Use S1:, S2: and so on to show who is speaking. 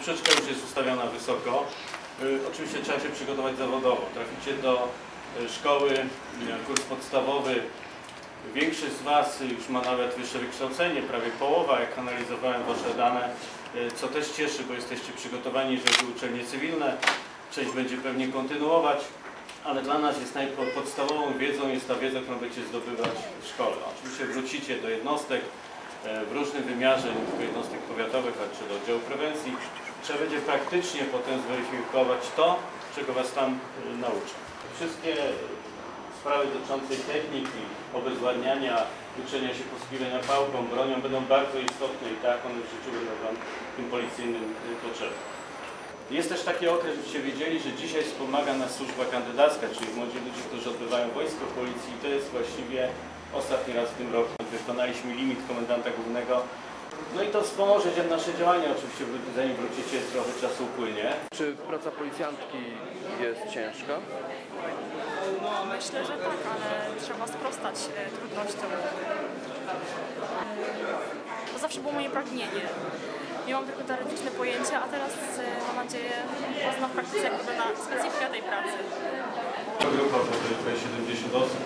S1: poprzeczka już jest ustawiona wysoko. Y, Oczywiście trzeba się przygotować zawodowo. Traficie do y, szkoły, y, kurs podstawowy. Większość z Was już ma nawet wyższe wykształcenie, prawie połowa, jak analizowałem Wasze dane, co też cieszy, bo jesteście przygotowani, żeby uczelnie cywilne. Część będzie pewnie kontynuować, ale dla nas jest najpodstawową wiedzą jest ta wiedza, którą będziecie zdobywać w szkole. Oczywiście wrócicie do jednostek w różnym wymiarze, nie tylko jednostek powiatowych, ale czy do oddziału prewencji. Trzeba będzie praktycznie potem zweryfikować to, czego Was tam e, nauczą. Wszystkie sprawy dotyczące techniki, obezwładniania, uczenia się posługiwania pałką, bronią będą bardzo istotne i tak one w życiu będą Wam tym policyjnym y, potrzebne. Jest też taki okres, żebyście wiedzieli, że dzisiaj wspomaga nas służba kandydacka, czyli młodzi ludzie, którzy odbywają wojsko w policji. I to jest właściwie ostatni raz w tym roku. Wykonaliśmy limit komendanta głównego. No i to wspomoże że nasze działania, oczywiście zanim wrócicie trochę czasu upłynie.
S2: Czy praca policjantki jest ciężka?
S3: No, myślę, że tak, ale trzeba sprostać e, trudnościom. To zawsze było moje pragnienie. Nie mam tylko teoretyczne pojęcia, a teraz e, mam nadzieję poznam w praktyce jak wygląda specyfika tej pracy.
S1: Grupa to jest 70 osób,